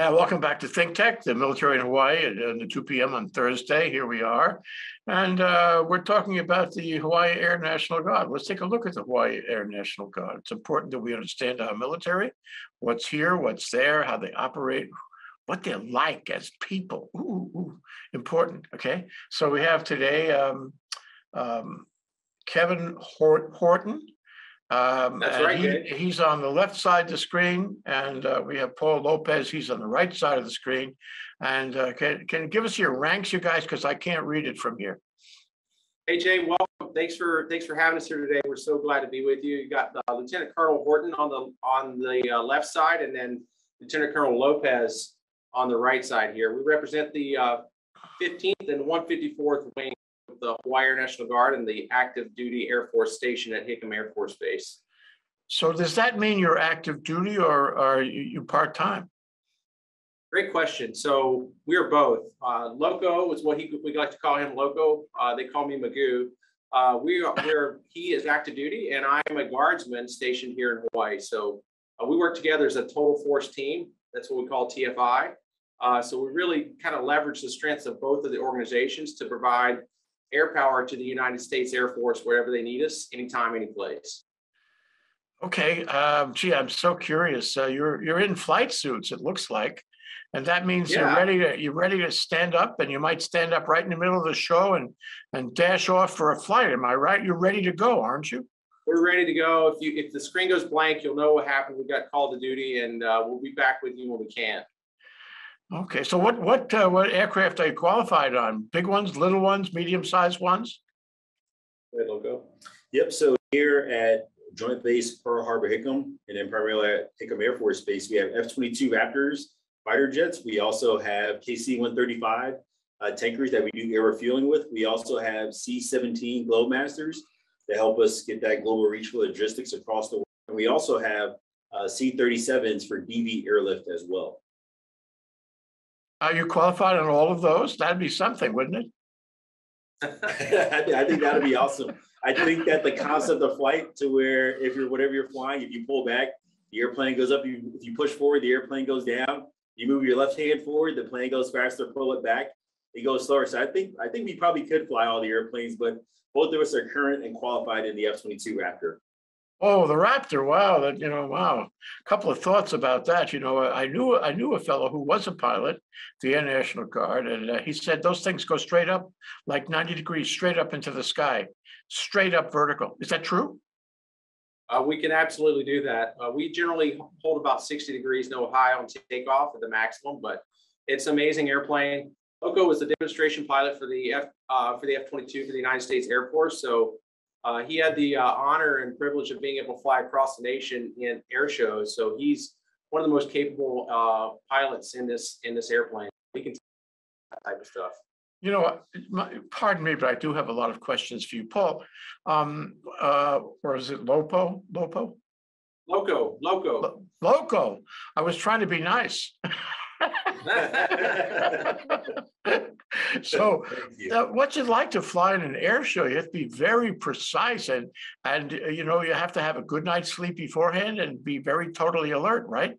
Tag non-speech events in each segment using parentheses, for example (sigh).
Uh, welcome back to Think Tech, the military in Hawaii at uh, the 2 p.m. on Thursday. Here we are. And uh, we're talking about the Hawaii Air National Guard. Let's take a look at the Hawaii Air National Guard. It's important that we understand our military, what's here, what's there, how they operate, what they're like as people. Ooh, ooh, important. Okay. So we have today um, um, Kevin Hort- Horton. Um, That's and right, he-. He's on the left side of the screen, and uh, we have Paul Lopez. He's on the right side of the screen. And uh, can can you give us your ranks, you guys, because I can't read it from here. Hey Jay, welcome. Thanks for, thanks for having us here today. We're so glad to be with you. You got uh, Lieutenant Colonel Horton on the, on the uh, left side and then Lieutenant Colonel Lopez on the right side here. We represent the uh, 15th and 154th wing the Hawaii Air National Guard and the active duty Air Force Station at Hickam Air Force Base. So does that mean you're active duty or are you, you part time? Great question. So we are both. Uh, Loco is what he, we like to call him Loco. Uh, they call me Magoo. Uh, we are, we're, he is active duty and I am a guardsman stationed here in Hawaii. So uh, we work together as a total force team. That's what we call TFI. Uh, so we really kind of leverage the strengths of both of the organizations to provide air power to the United States Air Force wherever they need us, anytime, any place. Okay, um, gee, I'm so curious. Uh, you're you're in flight suits, it looks like. And that means you're ready to you're ready to stand up and you might stand up right in the middle of the show and and dash off for a flight. Am I right? You're ready to go, aren't you? We're ready to go. If you, if the screen goes blank, you'll know what happened. We got called to duty and uh, we'll be back with you when we can. Okay, so what what uh, what aircraft are you qualified on? Big ones, little ones, medium sized ones? Red logo. Yep, so here at Joint Base Pearl Harbor Hickam, and then primarily at Hickam Air Force Base, we have F-22 Raptors fighter jets. We also have KC-135 uh, tankers that we do air refueling with. We also have C-17 Globemasters that help us get that global reach for logistics across the world. And we also have uh, C-37s for DV airlift as well. Are you qualified on all of those? That'd be something, wouldn't it? (laughs) I think that'd be awesome. I think that the concept of flight to where if you're whatever you're flying, if you pull back, the airplane goes up. You if you push forward, the airplane goes down. You move your left hand forward, the plane goes faster. Pull it back, it goes slower. So I think I think we probably could fly all the airplanes, but both of us are current and qualified in the F-22 Raptor. Oh, the Raptor, wow, that, you know, wow. A Couple of thoughts about that, you know, I knew, I knew a fellow who was a pilot, the Air National Guard, and uh, he said those things go straight up, like ninety degrees, straight up into the sky, straight up vertical. Is that true? Uh, we can absolutely do that. Uh, we generally hold about 60 degrees, no high on takeoff at the maximum, but it's an amazing airplane. Loco was the demonstration pilot for the F, uh, for the F-22 for the United States Air Force. So uh, he had the uh, honor and privilege of being able to fly across the nation in air shows. So he's one of the most capable uh, pilots in this in this airplane. He can that type of stuff. You know, my- pardon me, but I do have a lot of questions for you, Paul. Um, uh, or is it Lopo, Lopo? Loco, Loco. Lo- Loco, I was trying to be nice. (laughs) (laughs) So. (laughs) Uh, what's it like to fly in an air show? You have to be very precise and, and, uh, you know, you have to have a good night's sleep beforehand and be very totally alert, right?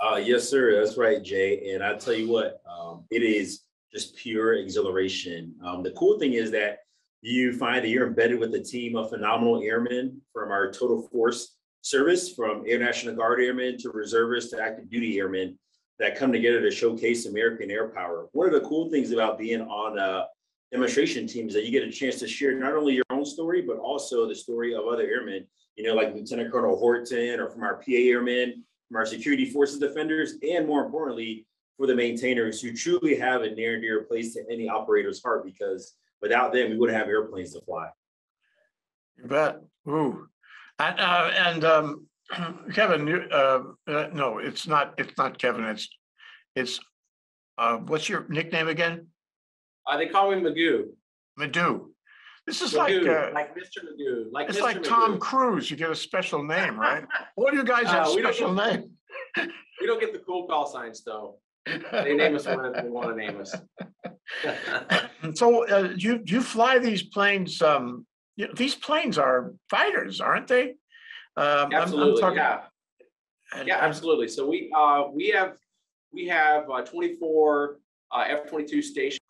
Uh, yes, sir. That's right, Jay. And I tell you what, um, it is just pure exhilaration. Um, the cool thing is that you find that you're embedded with a team of phenomenal airmen from our total force service, from Air National Guard airmen to reservists to active duty airmen that come together to showcase American air power. One of the cool things about being on a demonstration team is that you get a chance to share not only your own story, but also the story of other airmen, you know, like Lieutenant Colonel Horton or from our PA airmen, from our security forces defenders, and more importantly, for the maintainers who truly have a near and dear place to any operator's heart because without them, we wouldn't have airplanes to fly. You bet. Ooh. And, uh, and, um, (clears throat) Kevin, you, uh, uh, no, it's not, it's not Kevin, it's, it's, uh, what's your nickname again? Uh, they call me Magoo. Madhu. This is like, Magoo, uh, like Mr. Magoo, like it's Mr. like Tom Magoo. Cruise, you get a special name, right? (laughs) All you guys have Uh, we don't special get- name. (laughs) We don't get the cool call signs though. They name us whatever they want to name us. (laughs) So, uh, you, you fly these planes, um, you these planes are fighters, aren't they? Um, I'm- I'm Absolutely, talking- yeah, and- yeah, absolutely. So we, uh, we have, we have uh, 24 uh, F-22 stations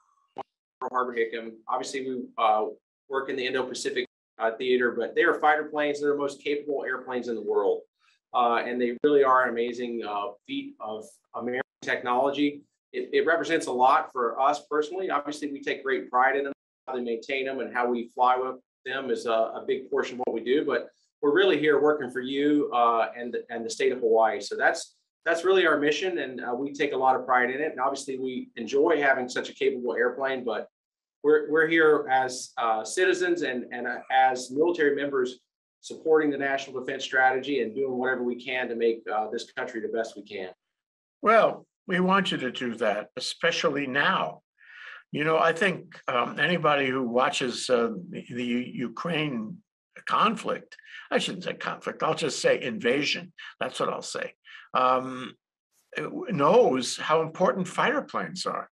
for Harbor Hickam. Obviously, we uh, work in the Indo-Pacific uh, theater, but they are fighter planes. They're the most capable airplanes in the world. Uh, and they really are an amazing uh, feat of American technology. It, it represents a lot for us personally. Obviously, we take great pride in them, how they maintain them and how we fly with them is a, a big portion of what we do. But we're really here working for you uh, and, the- and the state of Hawaii. So that's, that's really our mission and uh, we take a lot of pride in it. And obviously, we enjoy having such a capable airplane, but we're, we're here as uh, citizens and, and uh, as military members supporting the national defense strategy and doing whatever we can to make uh, this country the best we can. Well, we want you to do that, especially now. You know, I think um, anybody who watches uh, the the Ukraine conflict, I shouldn't say conflict, I'll just say invasion. That's what I'll say. Um, knows how important fighter planes are.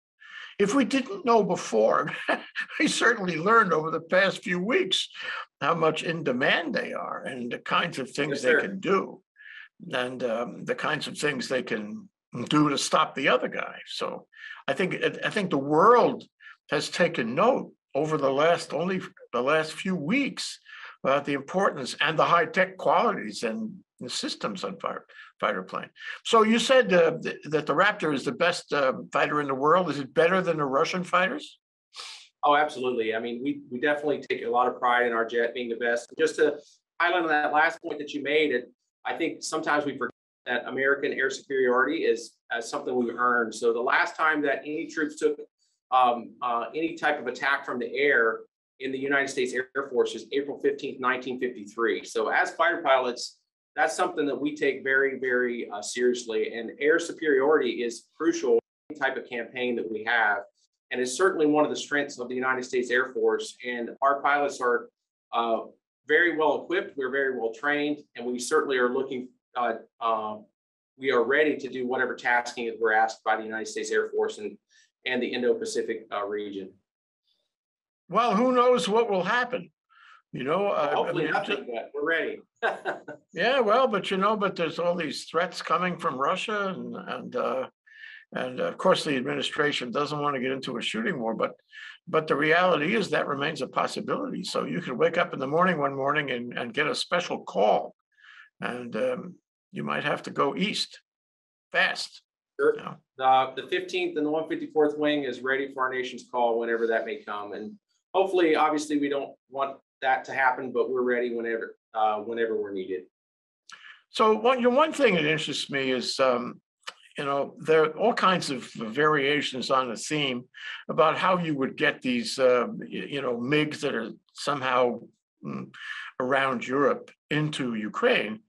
If we didn't know before, (laughs) we certainly learned over the past few weeks how much in demand they are and the kinds of things Yes, they can do. And um, the kinds of things they can do to stop the other guy. So I think, I think the world has taken note over the last, only the last few weeks about the importance and the high-tech qualities and the systems on fire, fighter plane. So you said uh, th- that the Raptor is the best uh, fighter in the world. Is it better than the Russian fighters? Oh, absolutely. I mean, we, we definitely take a lot of pride in our jet being the best. Just to highlight on that last point that you made, it, I think sometimes we forget that American air superiority is uh, something we've earned. So the last time that any troops took um, uh, any type of attack from the air in the United States Air Force is April fifteenth, nineteen fifty-three. So as fighter pilots, that's something that we take very, very uh, seriously. And air superiority is crucial type of campaign that we have and is certainly one of the strengths of the United States Air Force. And our pilots are uh, very well equipped, we're very well trained, and we certainly are looking, uh, um, we are ready to do whatever tasking that we're asked by the United States Air Force and, and the Indo-Pacific uh, region. Well, who knows what will happen? You know, I Hopefully mean, nothing, but we're ready. (laughs) Yeah, well, but you know, but there's all these threats coming from Russia and, and, uh, and of course, the administration doesn't want to get into a shooting war, but, but the reality is that remains a possibility. So you could wake up in the morning one morning and, and get a special call. And, um, you might have to go east fast. Sure. you know. The, the fifteenth and the one fifty-fourth wing is ready for our nation's call whenever that may come. And hopefully, obviously, we don't want that to happen, but we're ready whenever, uh, whenever we're needed. So one, you know, one thing that interests me is, um, you know, there are all kinds of variations on the theme about how you would get these, uh, you know, MiGs that are somehow mm, around Europe into Ukraine.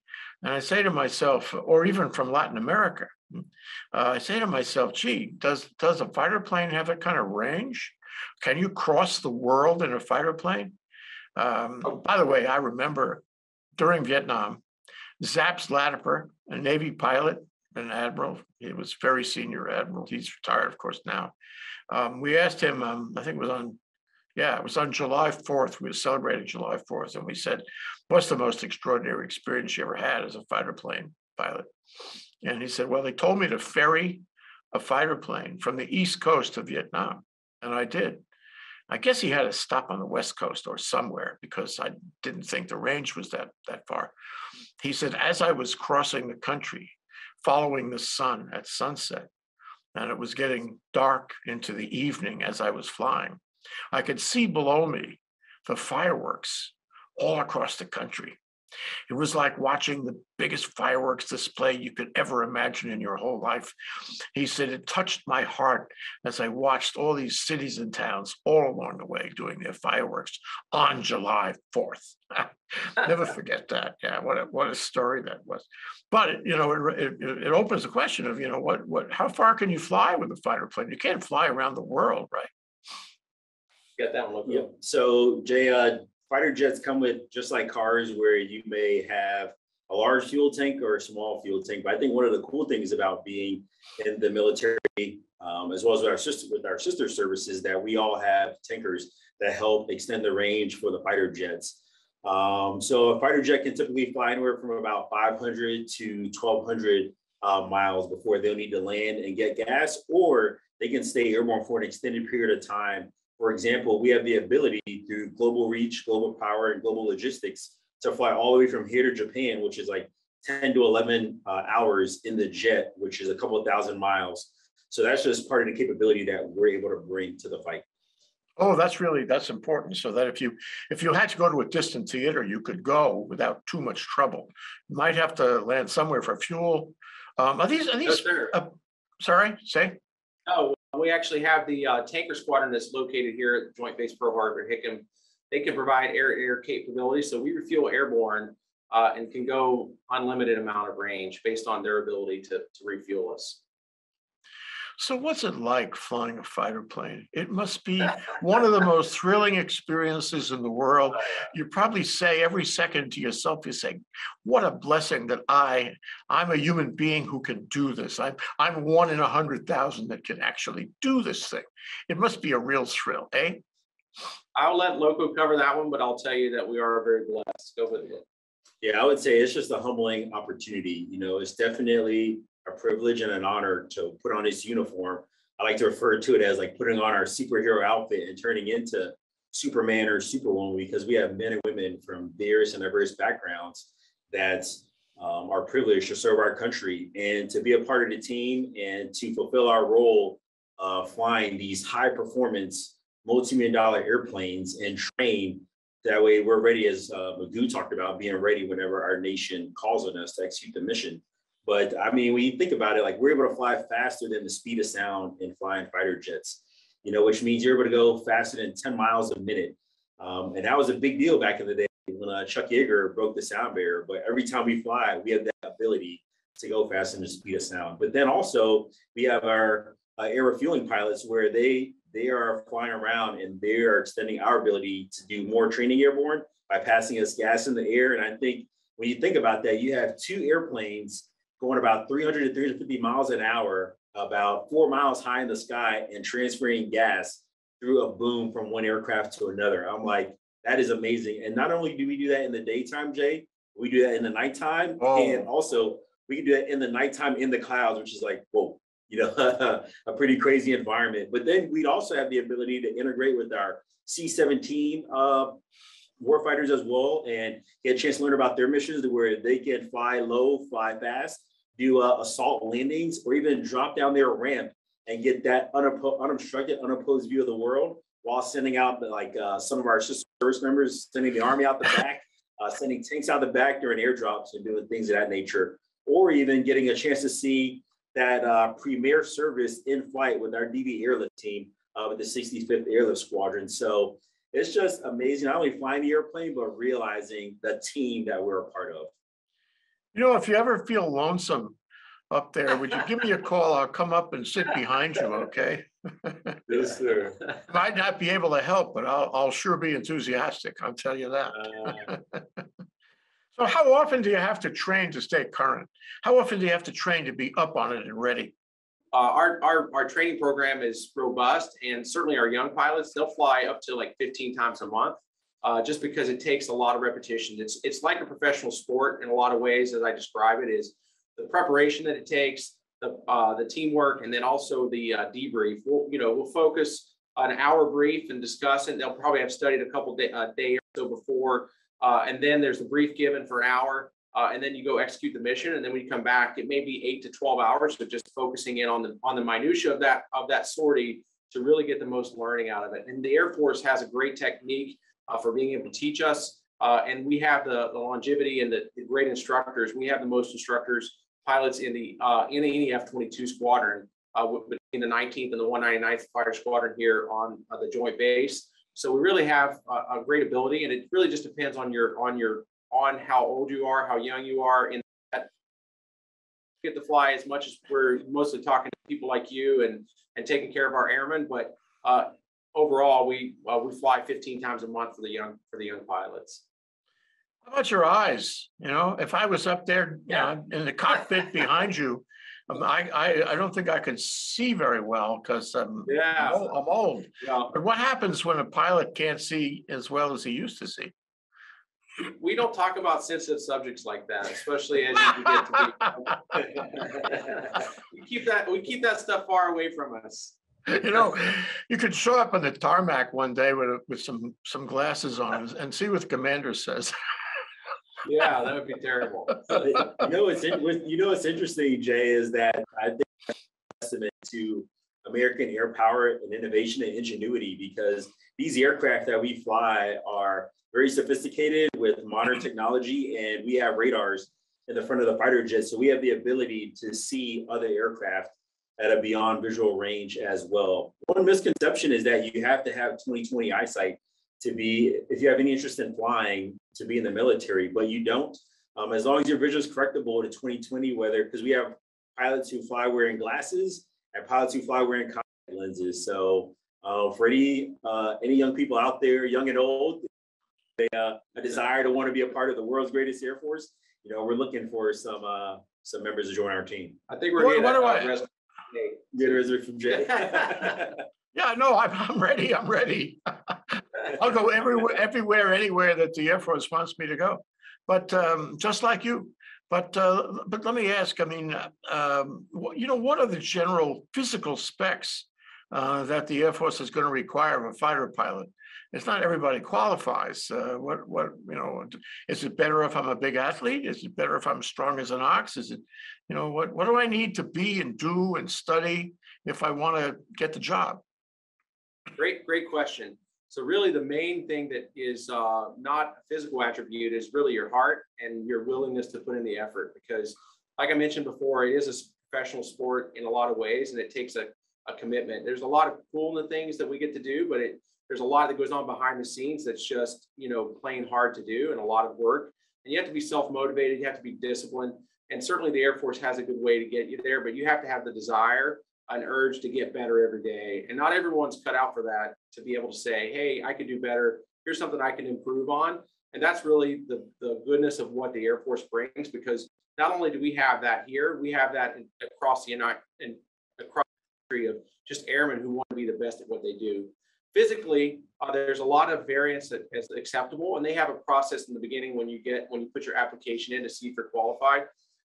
And I say to myself, or even from Latin America, mm, uh, I say to myself, gee, does, does a fighter plane have that kind of range? Can you cross the world in a fighter plane? Um, by the way, I remember during Vietnam, Zaps Latiper, a Navy pilot, an admiral, he was very senior admiral. He's retired, of course, now. Um, we asked him, um, I think it was on, yeah, it was on July 4th. We were celebrating July 4th, and we said, What's the most extraordinary experience you ever had as a fighter plane pilot? And he said, Well, they told me to ferry a fighter plane from the East Coast of Vietnam. And I did. I guess he had to stop on the West Coast or somewhere because I didn't think the range was that, that far. He said, as I was crossing the country, following the sun at sunset, and it was getting dark into the evening as I was flying, I could see below me the fireworks all across the country. It was like watching the biggest fireworks display you could ever imagine in your whole life. He said, It touched my heart as I watched all these cities and towns all along the way doing their fireworks on July 4th. (laughs) Never forget that. Yeah, what a, what a story that was. But you know, it, it, it opens the question of, you know, what, what, how far can you fly with a fighter plane? You can't fly around the world, right? Got that one, Yep. So Jay, uh, fighter jets come with, just like cars, where you may have a large fuel tank or a small fuel tank. But I think one of the cool things about being in the military, um, as well as with our sister, with our sister services, that we all have tankers that help extend the range for the fighter jets. Um, so a fighter jet can typically fly anywhere from about 500 to 1200 uh, miles before they'll need to land and get gas, or they can stay airborne for an extended period of time. For example, we have the ability through Global Reach, Global Power, and Global Logistics to fly all the way from here to Japan, which is like 10 to 11 uh, hours in the jet, which is a couple of thousand miles. So that's just part of the capability that we're able to bring to the fight. Oh, that's really, that's important. So that if you, if you had to go to a distant theater, you could go without too much trouble. You Might have to land somewhere for fuel. Um, are these, are Yes, these, sir. sorry, say? Oh, we actually have the uh, tanker squadron that's located here at Joint Base Pearl Harbor, Hickam. They can provide air-air capability, so we refuel airborne uh, and can go unlimited amount of range based on their ability to to refuel us. So what's it like flying a fighter plane? It must be (laughs) one of the most thrilling experiences in the world. You probably say every second to yourself, you say, what a blessing that I, I'm a human being who can do this. I'm, I'm one in a hundred thousand that can actually do this thing. It must be a real thrill, eh? I'll let Loco cover that one, but I'll tell you that we are very blessed. Go with it. Yeah, I would say it's just a humbling opportunity. You know, it's definitely a privilege and an honor to put on this uniform. I like to refer to it as like putting on our superhero outfit and turning into Superman or Superwoman because we have men and women from various and diverse backgrounds that um, are privileged to serve our country and to be a part of the team and to fulfill our role of flying these high performance multi-million dollar airplanes and train that way we're ready, as uh, Magoo talked about, being ready whenever our nation calls on us to execute the mission. But I mean, when you think about it, like we're able to fly faster than the speed of sound in flying fighter jets, you know, which means you're able to go faster than 10 miles a minute. Um, and that was a big deal back in the day when uh, Chuck Yeager broke the sound barrier. But every time we fly, we have that ability to go faster than the speed of sound. But then also we have our uh, air refueling pilots where they they are flying around and they are extending our ability to do more training airborne by passing us gas in the air. And I think when you think about that, you have two airplanes going about 300 to 350 miles an hour, about four miles high in the sky, and transferring gas through a boom from one aircraft to another. I'm like, that is amazing. And not only do we do that in the daytime, Jay, we do that in the nighttime, Oh. and also we can do that in the nighttime in the clouds, which is like, whoa, you know, (laughs) a pretty crazy environment. But then we'd also have the ability to integrate with our C-17 uh, warfighters as well and get a chance to learn about their missions to where they can fly low, fly fast, do uh, assault landings, or even drop down their ramp and get that unoppo- unobstructed, unopposed view of the world while sending out the, like uh, some of our service members, sending the army out the (laughs) back, uh, sending tanks out the back during airdrops and doing things of that nature, or even getting a chance to see that uh, premier service in flight with our DV airlift team uh, with the 65th Airlift Squadron. So it's just amazing, not only flying the airplane, but realizing the team that we're a part of. You know, if you ever feel lonesome up there, would you give me a call? I'll come up and sit behind you, okay? Yes, (laughs) sir. Might not be able to help, but I'll, I'll sure be enthusiastic, I'll tell you that. Uh, (laughs) So how often do you have to train to stay current? How often do you have to train to be up on it and ready? Uh, our, our, our training program is robust and certainly our young pilots, they'll fly up to like fifteen times a month. Uh, just because it takes a lot of repetition. It's, it's like a professional sport in a lot of ways, as I describe it, is the preparation that it takes, the, uh, the teamwork, and then also the uh, debrief. We'll, you know, we'll focus an hour brief and discuss it. They'll probably have studied a couple day, uh, day or so before. Uh, and then there's the brief given for an hour. And then you go execute the mission, and then when you come back, it may be eight to twelve hours of just focusing in on the on the minutia of that of that sortie to really get the most learning out of it. And the Air Force has a great technique uh, for being able to teach us, uh, and we have the, the longevity and the, the great instructors. We have the most instructors, pilots in the uh, in any F twenty two squadron uh, between the 19th and the 199th Fighter Squadron here on uh, the Joint Base. So we really have a, a great ability, and it really just depends on your on your on how old you are, how young you are and. Get to fly as much as we're mostly talking to people like you and and taking care of our airmen, but uh, overall, we uh, we fly 15 times a month for the young for the young pilots. How about your eyes? You know, if I was up there, you Yeah. know, in the cockpit behind you, um, I, I, I don't think I could see very well because I'm, Yeah. I'm old- I'm old. Yeah. But what happens when a pilot can't see as well as he used to see? We don't talk about sensitive subjects like that, especially as you get to be. (laughs) (laughs) We keep that, we keep that stuff far away from us. You know, you could show up on the tarmac one day with, with some, some glasses on and see what the commander says. Yeah, that would be terrible. You know, what's in- you know, what's interesting, Jay, is that I think that's a testament to American air power and innovation and ingenuity because these aircraft that we fly are very sophisticated with modern technology and we have radars in the front of the fighter jet. So we have the ability to see other aircraft at a beyond visual range as well. One misconception is that you have to have 20/20 eyesight to be, if you have any interest in flying, to be in the military, but you don't. Um, as long as your vision is correctable to 20/20, whether, because we have pilots who fly wearing glasses and pilots who fly wearing contact lenses. So uh, for any, uh, any young people out there, young and old, they, uh, a desire to want to be a part of the world's greatest Air Force, you know, we're looking for some, uh, some members to join our team. I think we're What- getting. what do that I- resume. Get a reservation from Jay. (laughs) Yeah, no, I'm, I'm ready, I'm ready. (laughs) I'll go everywhere, everywhere, anywhere that the Air Force wants me to go. But um, just like you, but uh, but let me ask, I mean, uh, um, what- you know, what are the general physical specs uh, that the Air Force is going to require of a fighter pilot? It's not everybody qualifies. Uh, what what you know, is it better if I'm a big athlete? Is it better if I'm strong as an ox? Is it, you know, what what do I need to be and do and study if I want to get the job? Great, great question. So really, the main thing that is uh, not a physical attribute is really your heart and your willingness to put in the effort. Because, like I mentioned before, it is a professional sport in a lot of ways, and it takes a, a commitment. There's a lot of cool things that we get to do, but it there's a lot that goes on behind the scenes that's just you know plain hard to do and a lot of work. And you have to be self motivated. You have to be disciplined. And certainly, the Air Force has a good way to get you there, but you have to have the desire an urge to get better every day. And not everyone's cut out for that to be able to say, hey, I could do better. Here's something I can improve on. And that's really the, the goodness of what the Air Force brings because not only do we have that here, we have that in, across the United and across the country of just airmen who want to be the best at what they do. Physically, uh, there's a lot of variance that is acceptable, and they have a process in the beginning when you get when you put your application in to see if you're qualified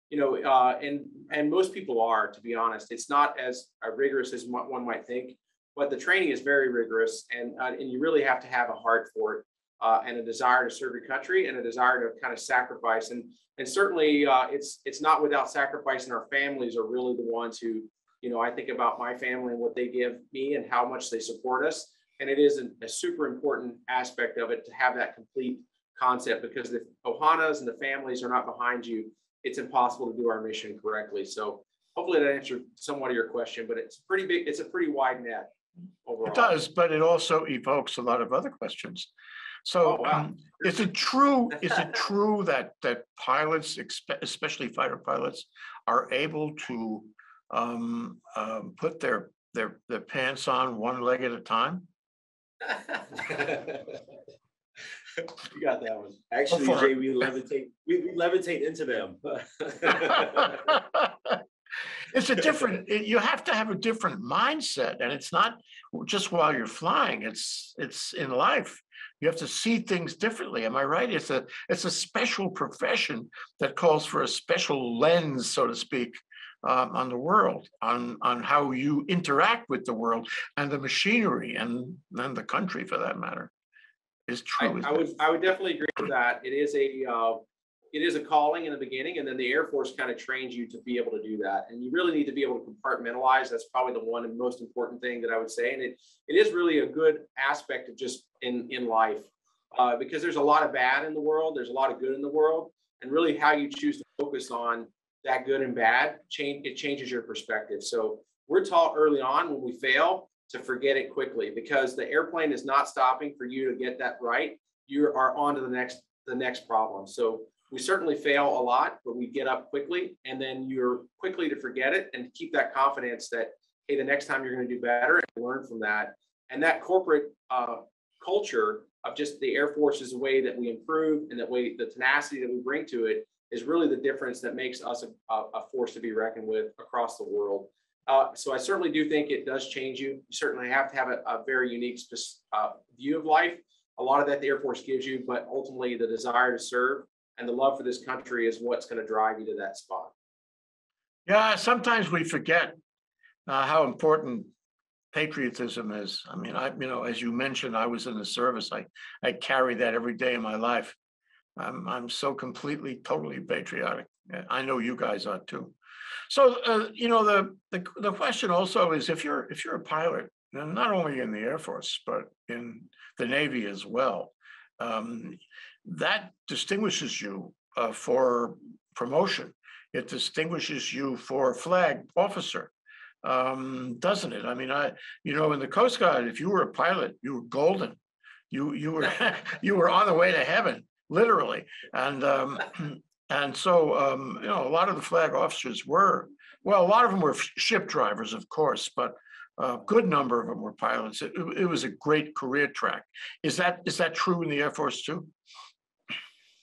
you know, uh, and and most people are, to be honest. It's not as uh, rigorous as one might think, but the training is very rigorous, and uh, and you really have to have a heart for it, uh, and a desire to serve your country, and a desire to kind of sacrifice. And and certainly, uh, it's it's not without sacrifice. And our families are really the ones who, you know, I think about my family and what they give me and how much they support us. And it is an- a super important aspect of it to have that complete concept because if Ohanas and the families are not behind you, it's impossible to do our mission correctly. So hopefully that answered somewhat of your question, but it's pretty big, it's a pretty wide net overall. It does, but it also evokes a lot of other questions. So Oh, wow. um, is it true, is it (laughs) true that, that pilots, especially fighter pilots, are able to um, um, put their, their, their pants on one leg at a time? You got that one. Actually, Jay, we levitate, we, we levitate into them. (laughs) It's a different, it- you have to have a different mindset and it's not just while you're flying, it's, it's in life. You have to see things differently. Am I right? It's a, it's a special profession that calls for a special lens, so to speak, um, on the world, on, on how you interact with the world and the machinery and then the country for that matter. Is I, true. I would, I would definitely agree with that. It is a, uh, it is a calling in the beginning, and then the Air Force kind of trains you to be able to do that. And you really need to be able to compartmentalize. That's probably the one and most important thing that I would say. And it, it is really a good aspect of just in, in life. Uh, because there's a lot of bad in the world, there's a lot of good in the world, and really how you choose to focus on that good and bad change it changes your perspective. So we're taught early on when we fail to forget it quickly because the airplane is not stopping for you to get that right. You are on to the next the next problem. So we certainly fail a lot, but we get up quickly and then you're quickly to forget it and keep that confidence that hey, the next time you're going to do better and learn from that. And that corporate uh, culture of just the Air Force is a way that we improve and that way the tenacity that we bring to it is really the difference that makes us a, a, force to be reckoned with across the world. Uh, so I certainly do think it does change you. You certainly have to have a, a very unique uh, view of life, a lot of that the Air Force gives you, but ultimately the desire to serve and the love for this country is what's going to drive you to that spot. Yeah, sometimes we forget uh, how important patriotism is. I mean, I, you know, as you mentioned, I was in the service. I, I carry that every day of my life. I'm, I'm so completely, totally patriotic. I know you guys are too. So, uh, you know, the, the, the question also is if you're, if you're a pilot, not only in the Air Force, but in the Navy as well, um, that distinguishes you uh, for promotion. It distinguishes you for flag officer, um, doesn't it? I mean, I, you know, in the Coast Guard, if you were a pilot, you were golden. You, you were, (laughs) you were on the way to heaven, literally. And, um, (clears throat) and so, um, you know, a lot of the flag officers were, well, a lot of them were ship drivers, of course, but a good number of them were pilots. It, it was a great career track. Is that, is that true in the Air Force too?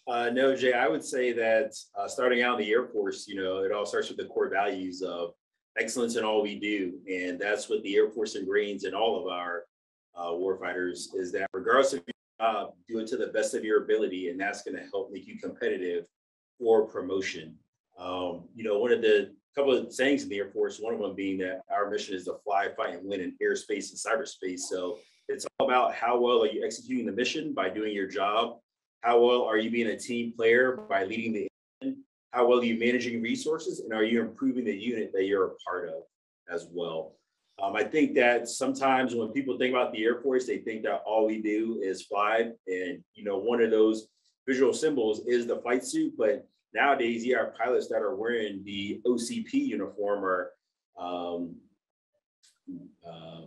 Uh, no, Jay, I would say that uh, starting out in the Air Force, you know, it all starts with the core values of excellence in all we do. And that's what the Air Force ingrains in all of our uh, warfighters is that regardless of your job, do it to the best of your ability. And that's going to help make you competitive for promotion. Um, you know, one of the couple of sayings in the Air Force, one of them being that our mission is to fly, fight, and win in airspace and cyberspace. So it's all about how well are you executing the mission by doing your job how well are you being a team player by leading the end? how well are you managing resources and are you improving the unit that you're a part of as well um, i think that sometimes when people think about the air force they think that all we do is fly and you know one of those visual symbols is the flight suit but nowadays you have pilots that are wearing the ocp uniform or um, uh,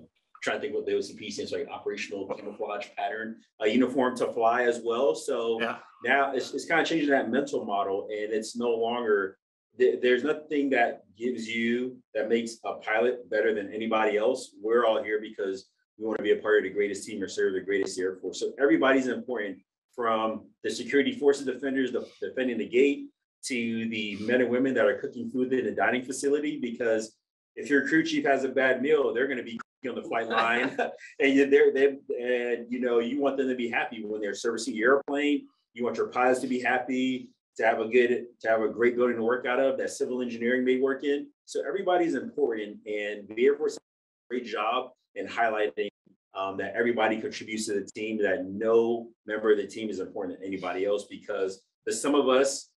trying to think what the OCP stands for, like operational camouflage pattern, a uniform to fly as well. So Yeah. now it's, it's kind of changing that mental model and it's no longer, there- there's nothing that gives you, that makes a pilot better than anybody else. We're all here because we want to be a part of the greatest team or serve the greatest Air Force. So everybody's important from the security forces defenders, the defending the gate to the men and women that are cooking food in the dining facility because if your crew chief has a bad meal, they're going to be on the flight line (laughs) and you- they're they and you know you want them to be happy when they're servicing your airplane you want your pilots to be happy to have a good to have a great building to work out of that civil engineering may work in so everybody's important and the air force does a great job in highlighting um, that everybody contributes to the team that no member of the team is important than anybody else because the sum of us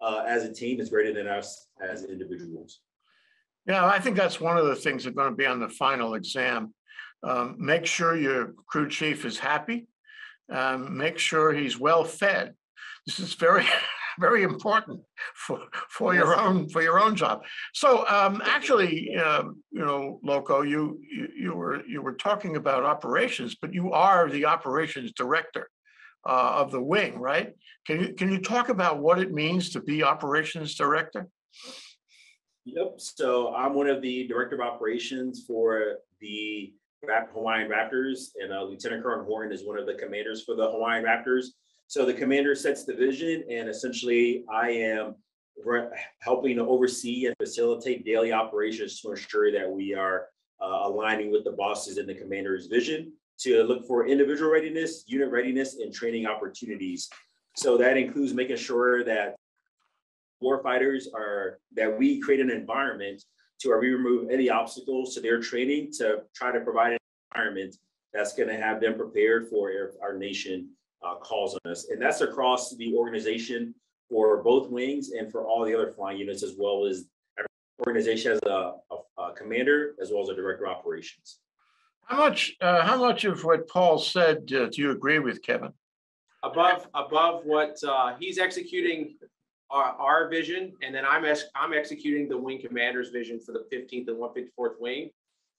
uh, as a team is greater than us as individuals Yeah, I think that's one of the things that's going to be on the final exam. Um, make sure your crew chief is happy. Um, make sure he's well fed. This is very, (laughs) very important for for your own for your own job. So um, actually, um, you know, Loco, you, you you were you were talking about operations, but you are the operations director uh, of the wing, right? Can you can you talk about what it means to be operations director? Yep, so I'm one of the Director of Operations for the Rap- Hawaiian Raptors, and uh, Lieutenant Colonel Horn is one of the commanders for the Hawaiian Raptors. So the commander sets the vision, and essentially I am re- helping to oversee and facilitate daily operations to ensure that we are uh, aligning with the bosses and the commander's vision to look for individual readiness, unit readiness, and training opportunities. So that includes making sure that warfighters are, that we create an environment to where we remove any obstacles to their training to try to provide an environment that's going to have them prepared for our, our nation uh, calls on us. And that's across the organization for both wings and for all the other flying units, as well as our organization has a, a, a commander as well as a director of operations. How much, uh, how much of what Paul said, uh, do you agree with, Kevin? above above what uh, he's executing our, our vision, and then I'm ex- I'm executing the wing commander's vision for the 15th and 154th wing,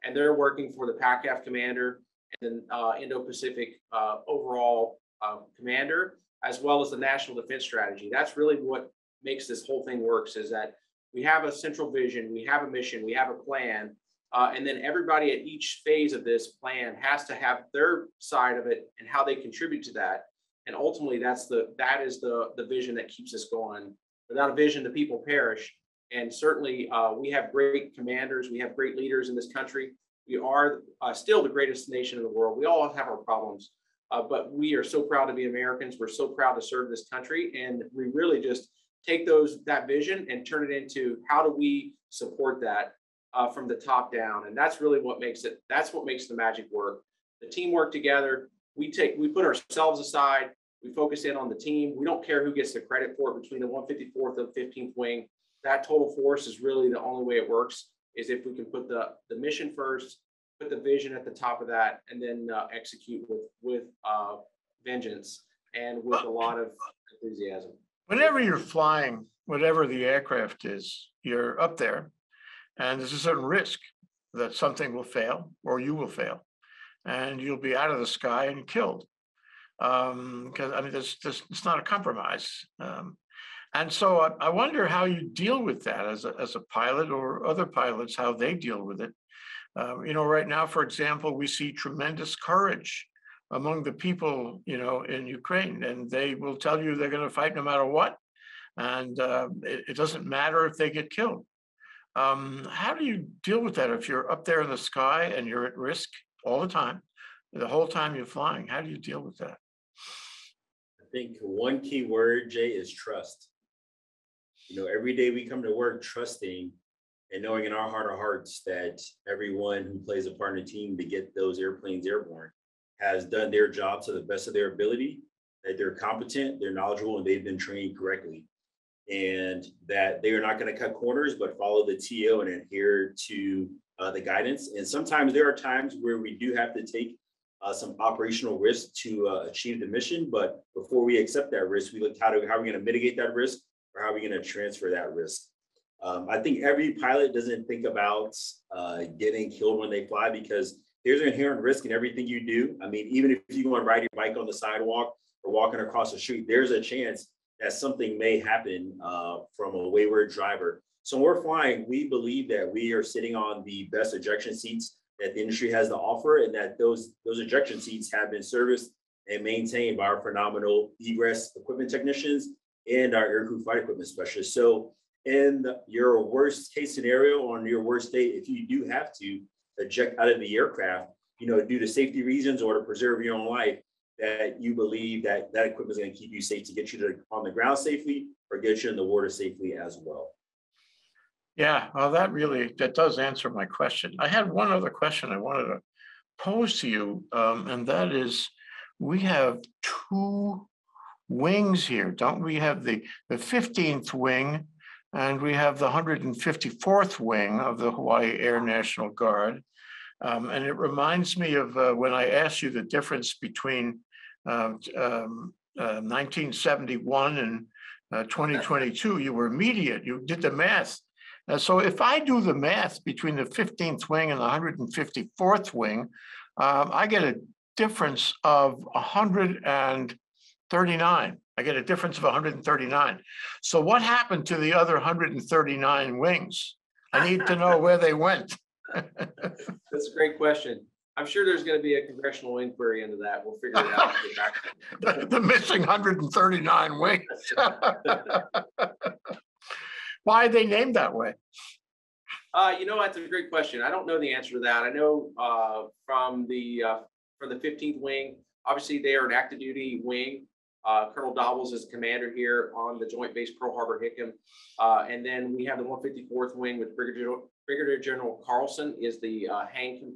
and they're working for the PACAF commander and then uh, Indo-Pacific uh, overall uh, commander, as well as the national defense strategy. That's really what makes this whole thing works. Is that we have a central vision, we have a mission, we have a plan, uh, and then everybody at each phase of this plan has to have their side of it and how they contribute to that. And ultimately, that's the, that is the, the vision that keeps us going. Without a vision, the people perish. And certainly, uh, we have great commanders, we have great leaders in this country. We are uh, still the greatest nation in the world. We all have our problems, Uh, but we are so proud to be Americans. We're so proud to serve this country, and we really just take those that vision and turn it into how do we support that uh, from the top down, and that's really what makes it. That's what makes the magic work. The teamwork together. We take we put ourselves aside. We focus in on the team. We don't care who gets the credit for it between the 154th and 15th wing. That total force is really the only way it works. Is if we can put the the mission first, put the vision at the top of that, and then uh, execute with with uh, vengeance and with a lot of enthusiasm. Whenever you're flying, whatever the aircraft is, you're up there. And there's a certain risk that something will fail or you will fail. And you'll be out of the sky and killed. Um, because I mean, there's, it's not a compromise. Um, and so I, I wonder how you deal with that as a, as a pilot or other pilots, how they deal with it. Um, you know, right now, for example, we see tremendous courage among the people, you know, in Ukraine, and they will tell you they're going to fight no matter what, and uh, it, it doesn't matter if they get killed. Um, how do you deal with that if you're up there in the sky and you're at risk all the time, the whole time you're flying? How do you deal with that? I think one key word, Jay, is trust. You know, every day we come to work trusting and knowing in our heart of hearts that everyone who plays a part in the team to get those airplanes airborne has done their job to the best of their ability, that they're competent, they're knowledgeable, and they've been trained correctly. And that they are not going to cut corners, but follow the TO and adhere to uh, the guidance. And sometimes there are times where we do have to take uh, some operational risk to uh, achieve the mission. But before we accept that risk, we look how to how are we going to mitigate that risk or how are we going to transfer that risk. Um, I think every pilot doesn't think about uh, getting killed when they fly because there's an inherent risk in everything you do. I mean, even if you go and ride your bike on the sidewalk or walking across the street, there's a chance that something may happen uh, from a wayward driver. So when we're flying, we believe that we are sitting on the best ejection seats that the industry has to offer, and that those those ejection seats have been serviced and maintained by our phenomenal egress equipment technicians and our aircrew flight equipment specialists. So in your worst case scenario, on your worst day, if you do have to eject out of the aircraft, you know, due to safety reasons or to preserve your own life, that you believe that that equipment is going to keep you safe to get you to on the ground safely or get you in the water safely as well. Yeah, well, that really, that does answer my question. I had one other question I wanted to pose to you, um, and that is, we have two wings here, don't we? Have the, the fifteenth wing, and we have the hundred and fifty-fourth wing of the Hawaii Air National Guard. Um, and it reminds me of, uh, when I asked you the difference between, um, um, uh, nineteen seventy-one and uh, twenty twenty-two, you were immediate, you did the math. So if I do the math between the fifteenth wing and the hundred and fifty-fourth wing, um, I get a difference of hundred and thirty-nine. I get a difference of hundred and thirty-nine. So what happened to the other hundred and thirty-nine wings? I need to know where they went. (laughs) That's a great question. I'm sure there's going to be a congressional inquiry into that. We'll figure it out. and get back to The the missing hundred and thirty-nine wings. (laughs) Why are they named that way? Uh, you know, that's a great question. I don't know the answer to that. I know, uh, from the, uh, from the fifteenth wing, obviously they are an active duty wing. Uh, Colonel Dobbles is commander here on the Joint Base Pearl Harbor Hickam. Uh, and then we have the one fifty-fourth wing with Brigadier, Brigadier General Carlson is the, uh,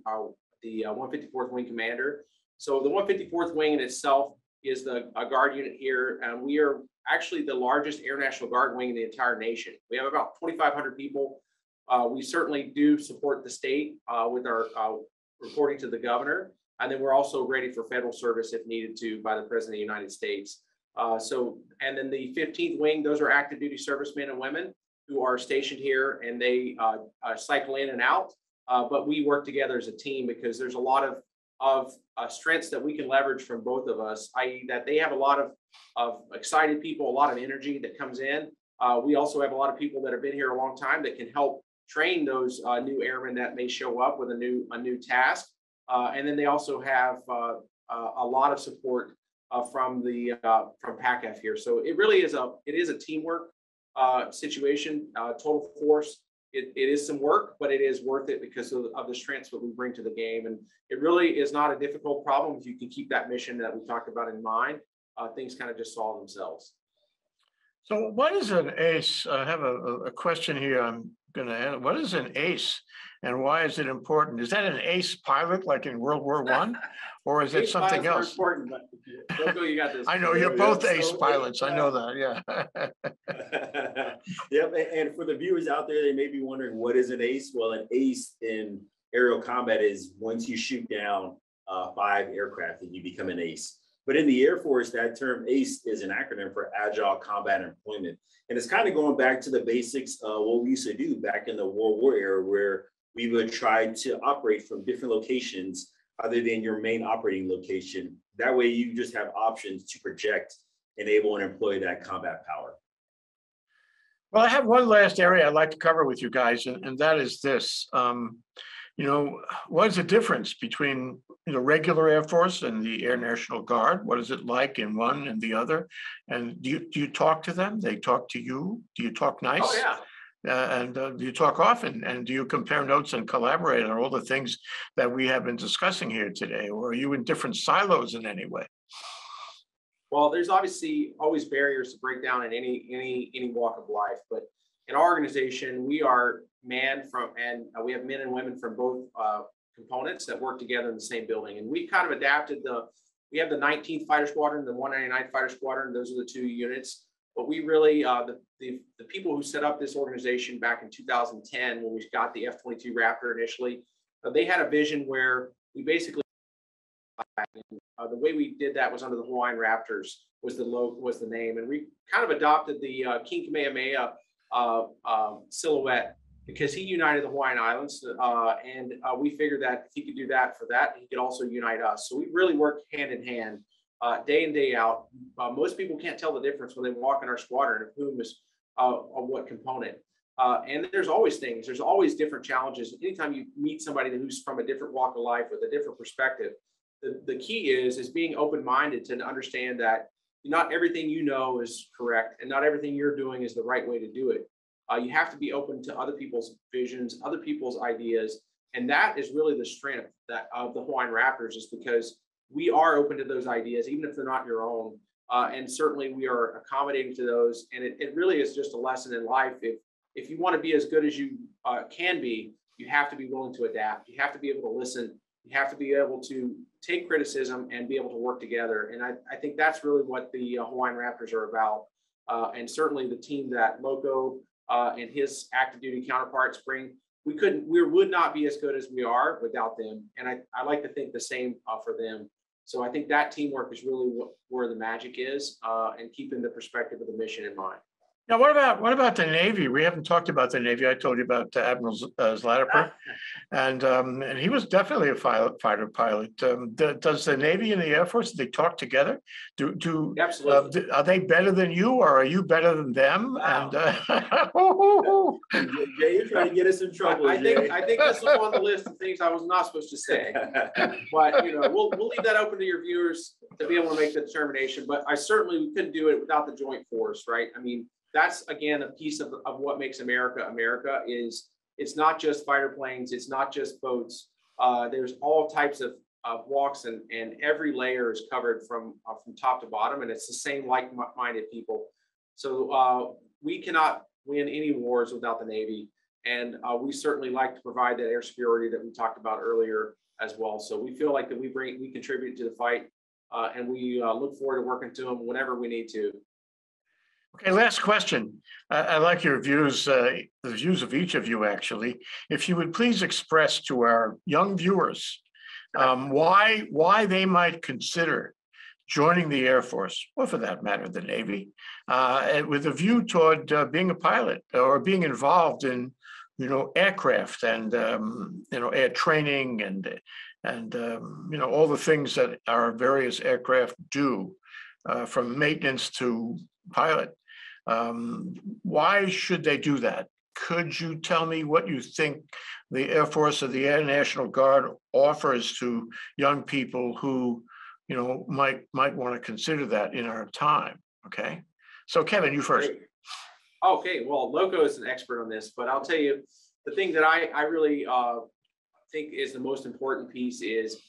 uh, the one fifty-fourth wing commander. So the one fifty-fourth wing in itself is the, guard unit here, and we are actually the largest Air National Guard wing in the entire nation. We have about twenty-five hundred people. Uh, we certainly do support the state, uh, with our, uh, reporting to the governor. And then we're also ready for federal service if needed to by the President of the United States. Uh, so, and then the fifteenth wing, those are active duty servicemen and women who are stationed here and they, uh, uh, cycle in and out. Uh, but we work together as a team because there's a lot of, of, uh, strengths that we can leverage from both of us, i.e. that they have a lot of, of excited people, a lot of energy that comes in. Uh, we also have a lot of people that have been here a long time that can help train those new airmen that may show up with a new a new task. Uh, and then they also have uh, uh, a lot of support uh, from the uh, from PACAF here. So it really is a it is a teamwork situation, total force. it, it is some work, but it is worth it because of, of the strengths that we bring to the game. And it really is not a difficult problem if you can keep that mission that we talked about in mind. Things kind of just solve themselves. So what is an ace? I have a, a- question here I'm gonna add. What is an ace? And why is it important? Is that an ace pilot like in World War (laughs) One? Or is it something else? Important, but you got this. I know you're (laughs) both so ace ace pilots. I know (laughs) that, yeah. Yep, and for the viewers out there, they may be wondering, what is an ace? Well, an ace in aerial combat is once you shoot down uh, five aircraft, then you become an ace. But in the Air Force, that term ACE is an acronym for Agile Combat Employment. And it's kind of going back to the basics of what we used to do back in the World War era, where we would try to operate from different locations other than your main operating location. That way you just have options to project, enable, and employ that combat power. Well, I have one last area I'd like to cover with you guys, and, and that is this. Um, you know, what is the difference between the regular Air Force and the Air National Guard? What is it like in one and the other? And do you, do you talk to them? They talk to you? Do you talk nice? Oh, yeah. Uh, and uh, do you talk often? And do you compare notes and collaborate on all the things that we have been discussing here today? Or are you in different silos in any way? Well, there's obviously always barriers to break down in any, any, any walk of life, but in our organization, we are man from, and uh, we have men and women from both, uh, components that work together in the same building. And we kind of adapted the, we have the nineteenth Fighter Squadron, the one ninety-ninth Fighter Squadron, those are the two units. But we really, uh, the, the, the people who set up this organization back in two thousand ten, when we got the F twenty-two Raptor initially, uh, they had a vision where we basically uh, the way we did that was under the Hawaiian Raptors was the low, was the name. And we kind of adopted the uh, King Kamehameha uh, um, silhouette because he united the Hawaiian Islands. Uh, and uh, we figured that if he could do that for that, he could also unite us. So we really worked hand in hand, uh, day in, day out. Uh, most people can't tell the difference when they walk in our squadron of whom is uh, of what component. Uh, and there's always things, there's always different challenges. Anytime you meet somebody who's from a different walk of life with a different perspective, the, the key is is being open-minded to understand that not everything you know is correct and not everything you're doing is the right way to do it. Uh, you have to be open to other people's visions, other people's ideas, and that is really the strength that of the Hawaiian Raptors is because we are open to those ideas, even if they're not your own. Uh, and certainly we are accommodating to those. And it, it really is just a lesson in life. If if you want to be as good as you uh, can be, you have to be willing to adapt. You have to be able to listen. You have to be able to take criticism and be able to work together. And I, I think that's really what the uh, Hawaiian Raptors are about. Uh, and certainly the team that Loco uh, and his active duty counterparts bring, we couldn't, we would not be as good as we are without them. And I, I like to think the same uh, for them. So I think that teamwork is really where the magic is uh, and keeping the perspective of the mission in mind. Now, what about, what about the Navy? We haven't talked about the Navy. I told you about uh, Admiral Z- uh, Zlatoper. And, um, and he was definitely a fighter, fighter pilot. Um, d- does the Navy and the Air Force, do they talk together? Do, do, uh, Absolutely. are they better than you or are you better than them? Wow. And, uh, (laughs) Jay, you're trying to get us in trouble, I I Jay. think, I think this was on the list of things I was not supposed to say. (laughs) But, you know, we'll, we'll leave that open to your viewers to be able to make the determination, but I certainly couldn't do it without the joint force, right? I mean, that's again, a piece of, of what makes America, America is, it's not just fighter planes, it's not just boats. Uh, there's all types of, of walks and, and every layer is covered from, uh, from top to bottom, and it's the same like-minded people. So, uh, we cannot win any wars without the Navy. And uh, we certainly like to provide that air superiority that we talked about earlier as well. So we feel like that we bring, we contribute to the fight. Uh, and we uh, look forward to working to them whenever we need to. Okay, last question. I, I like your views, uh, the views of each of you, actually. If you would please express to our young viewers um, why, why they might consider joining the Air Force, or for that matter, the Navy, uh, with a view toward uh, being a pilot or being involved in, you know, aircraft and, um, you know, air training and, and, um, you know, all the things that our various aircraft do, uh, from maintenance to pilot. Um, why should they do that? Could you tell me what you think the Air Force or the Air National Guard offers to young people who, you know, might, might want to consider that in our time? Okay, so Kevin, you first. Okay, well, Loco is an expert on this, but I'll tell you, the thing that I, I really, uh, think is the most important piece is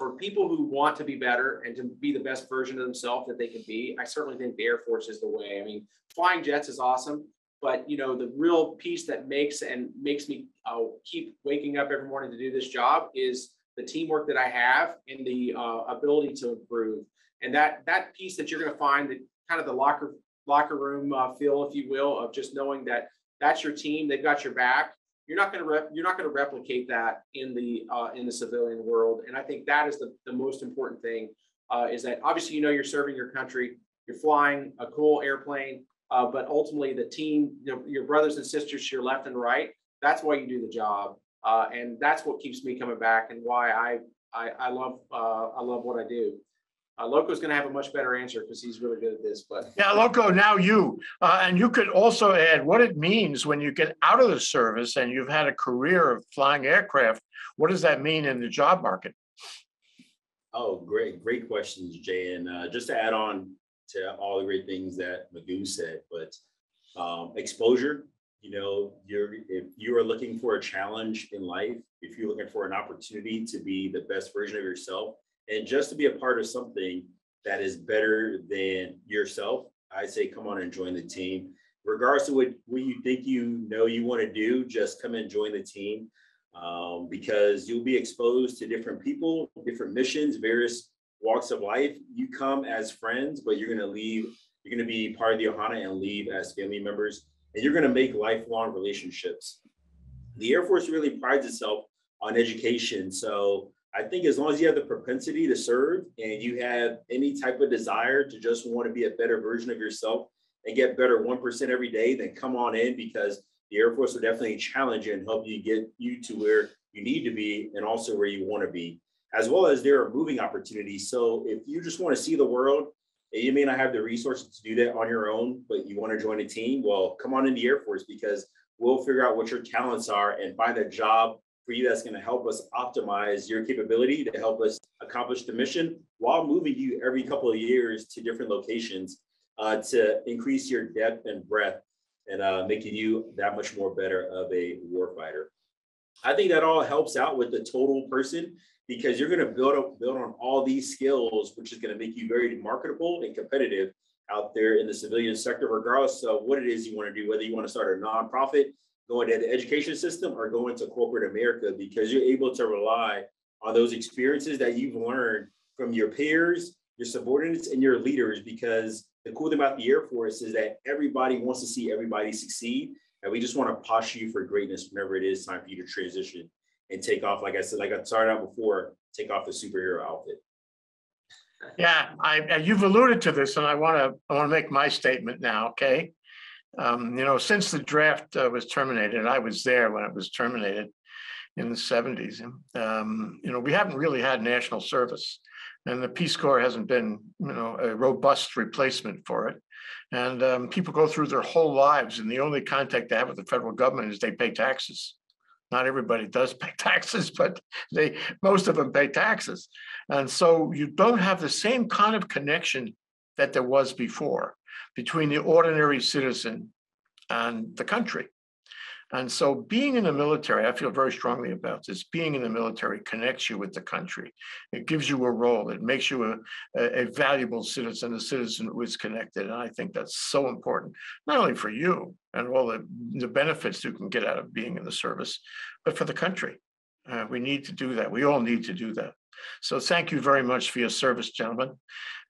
for people who want to be better and to be the best version of themselves that they can be, I certainly think the Air Force is the way. I mean, flying jets is awesome, but you know, the real piece that makes and makes me, uh, keep waking up every morning to do this job is the teamwork that I have and the, uh, ability to improve. And that, that piece that you're gonna find, that kind of the locker, locker room, uh, feel, if you will, of just knowing that that's your team, they've got your back. You're not gonna rep, you're not gonna replicate that in the, uh, in the civilian world. And I think that is the, the most important thing, uh, is that obviously, you know, you're serving your country, you're flying a cool airplane, uh, but ultimately the team, you know, your brothers and sisters to your left and right, that's why you do the job. Uh, and that's what keeps me coming back and why I, I, I love, uh, I love what I do. Uh, Loco's gonna have a much better answer because he's really good at this, but. Yeah, Loco, now you, uh, and you could also add what it means when you get out of the service and you've had a career of flying aircraft. What does that mean in the job market? Oh, great, great questions, Jay. And uh, just to add on to all the great things that Magoo said, but um, exposure, you know, you're, if you are looking for a challenge in life, if you're looking for an opportunity to be the best version of yourself, and just to be a part of something that is better than yourself, I say come on and join the team. Regardless of what, what you think you know you want to do, just come and join the team um, because you'll be exposed to different people, different missions, various walks of life. You come as friends, but you're going to leave, you're going to be part of the Ohana and leave as family members, and you're going to make lifelong relationships. The Air Force really prides itself on education. So I think as long as you have the propensity to serve and you have any type of desire to just want to be a better version of yourself and get better 1% every day, then come on in because the Air Force will definitely challenge you and help you get you to where you need to be and also where you want to be, as well as there are moving opportunities. So if you just want to see the world, and you may not have the resources to do that on your own, but you want to join a team, well, come on in the Air Force because we'll figure out what your talents are and find a job for you that's going to help us optimize your capability to help us accomplish the mission while moving you every couple of years to different locations uh, to increase your depth and breadth and uh, making you that much more better of a warfighter. I think that all helps out with the total person because you're going to build up, build on all these skills, which is going to make you very marketable and competitive out there in the civilian sector, regardless of what it is you want to do, whether you want to start a nonprofit, go to the education system, or going to corporate America, because you're able to rely on those experiences that you've learned from your peers, your subordinates, and your leaders, because the cool thing about the Air Force is that everybody wants to see everybody succeed. And we just want to posture you for greatness whenever it is time for you to transition and take off. Like I said, like I started out before, take off the superhero outfit. Yeah, I- you've alluded to this and I want to, I want to make my statement now, okay? Um, you know, since the draft uh, was terminated, and I was there when it was terminated in the seventies. Um, you know, we haven't really had national service. And the Peace Corps hasn't been, you know, a robust replacement for it. And um, people go through their whole lives and the only contact they have with the federal government is they pay taxes. Not everybody does (laughs) pay taxes, but they, most of them pay taxes. And so you don't have the same kind of connection that there was before between the ordinary citizen and the country. And so being in the military, I feel very strongly about this, being in the military connects you with the country. It gives you a role. It makes you a, a, valuable citizen, a citizen who is connected. And I think that's so important, not only for you and all the, the benefits you can get out of being in the service, but for the country. Uh, we need to do that. We all need to do that. So thank you very much for your service, gentlemen.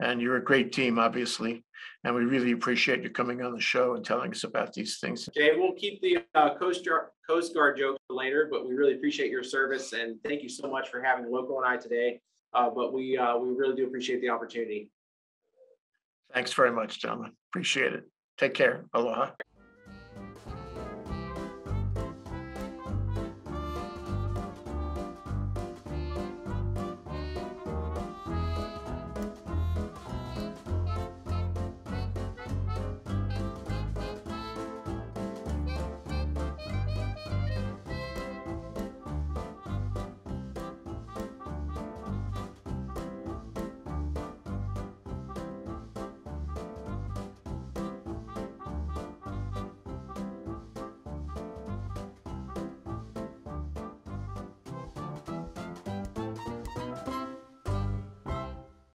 And you're a great team, obviously. And we really appreciate you coming on the show and telling us about these things. Jay, we'll keep the uh, Coast Guard, Coast Guard jokes for later, but we really appreciate your service and thank you so much for having Loco and I today. Uh, But we, uh, we really do appreciate the opportunity. Thanks very much, gentlemen. Appreciate it. Take care. Aloha.